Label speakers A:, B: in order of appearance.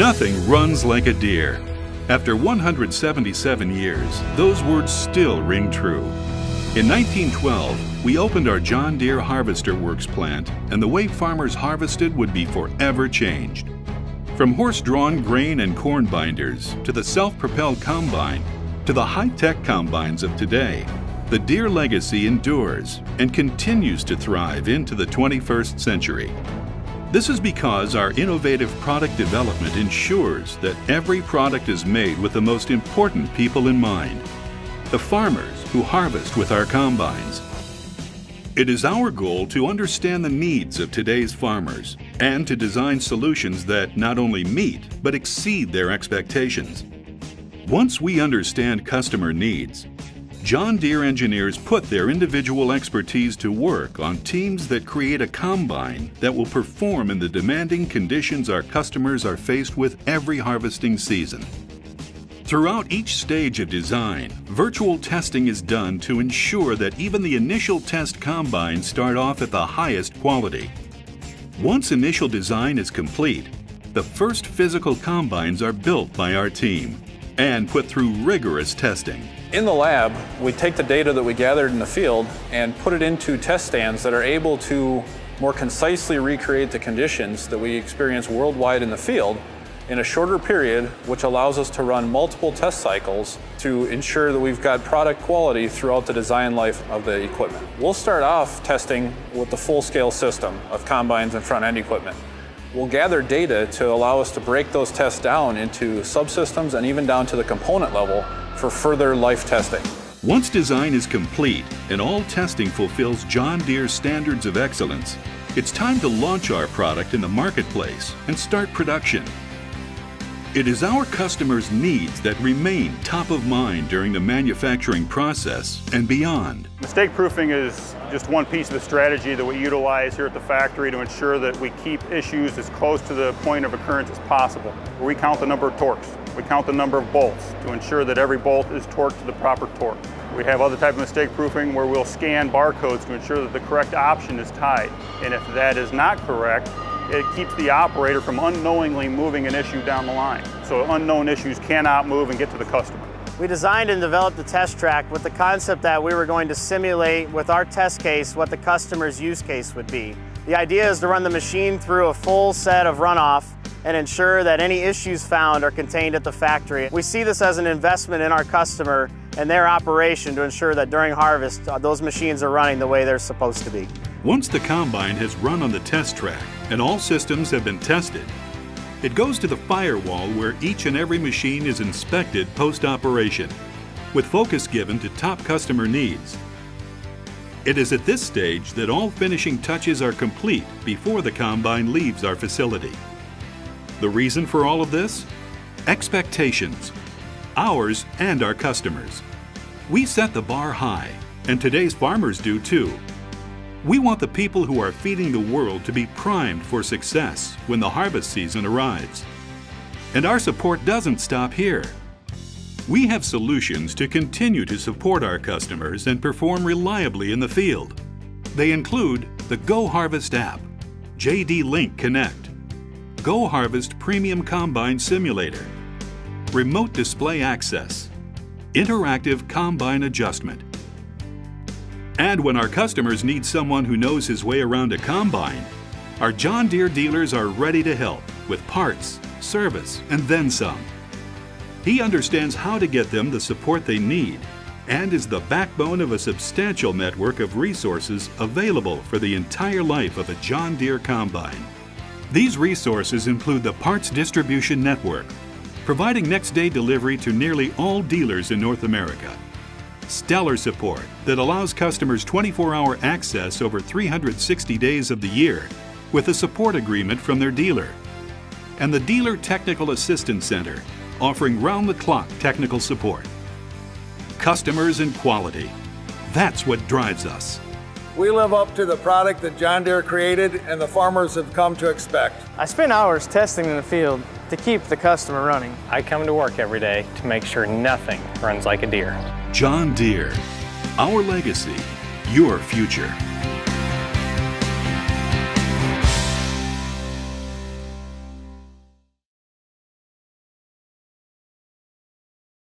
A: Nothing runs like a Deere. After 177 years, those words still ring true. In 1912, we opened our John Deere Harvester Works plant, and the way farmers harvested would be forever changed. From horse-drawn grain and corn binders to the self-propelled combine to the high-tech combines of today, the Deere legacy endures and continues to thrive into the 21st century. This is because our innovative product development ensures that every product is made with the most important people in mind, the farmers who harvest with our combines. It is our goal to understand the needs of today's farmers and to design solutions that not only meet but exceed their expectations. Once we understand customer needs, John Deere engineers put their individual expertise to work on teams that create a combine that will perform in the demanding conditions our customers are faced with every harvesting season. Throughout each stage of design, virtual testing is done to ensure that even the initial test combines start off at the highest quality. Once initial design is complete, the first physical combines are built by our team and put through rigorous testing.
B: In the lab, we take the data that we gathered in the field and put it into test stands that are able to more concisely recreate the conditions that we experience worldwide in the field in a shorter period, which allows us to run multiple test cycles to ensure that we've got product quality throughout the design life of the equipment. We'll start off testing with the full-scale system of combines and front-end equipment. We'll gather data to allow us to break those tests down into subsystems and even down to the component level for further life testing.
A: Once design is complete and all testing fulfills John Deere's standards of excellence, it's time to launch our product in the marketplace and start production. It is our customers' needs that remain top of mind during the manufacturing process and beyond.
C: Mistake proofing is just one piece of the strategy that we utilize here at the factory to ensure that we keep issues as close to the point of occurrence as possible. We count the number of torques, we count the number of bolts to ensure that every bolt is torqued to the proper torque. We have other type of mistake proofing where we'll scan barcodes to ensure that the correct option is tied. And if that is not correct, it keeps the operator from unknowingly moving an issue down the line. So unknown issues cannot move and get to the customer.
D: We designed and developed the test track with the concept that we were going to simulate with our test case what the customer's use case would be. The idea is to run the machine through a full set of runoff and ensure that any issues found are contained at the factory. We see this as an investment in our customer and their operation to ensure that during harvest, uh, those machines are running the way they're supposed to be.
A: Once the combine has run on the test track and all systems have been tested, it goes to the firewall where each and every machine is inspected post-operation, with focus given to top customer needs. It is at this stage that all finishing touches are complete before the combine leaves our facility. The reason for all of this? Expectations. Ours and our customers. We set the bar high, and today's farmers do too. We want the people who are feeding the world to be primed for success when the harvest season arrives. And our support doesn't stop here. We have solutions to continue to support our customers and perform reliably in the field. They include the Go Harvest app, JD Link Connect, Go Harvest Premium Combine Simulator, Remote Display Access, Interactive Combine Adjustment. And when our customers need someone who knows his way around a combine, our John Deere dealers are ready to help with parts, service, and then some. He understands how to get them the support they need and is the backbone of a substantial network of resources available for the entire life of a John Deere combine. These resources include the Parts Distribution Network, providing next day delivery to nearly all dealers in North America. Stellar support that allows customers 24 hour access over 360 days of the year with a support agreement from their dealer. And the Dealer Technical Assistance Center, offering round the clock technical support. Customers and quality. That's what drives us.
E: We live up to the product that John Deere created and the farmers have come to expect.
D: I spend hours testing in the field to keep the customer running.
F: I come to work every day to make sure nothing runs like a Deere.
A: John Deere. Our legacy, your future.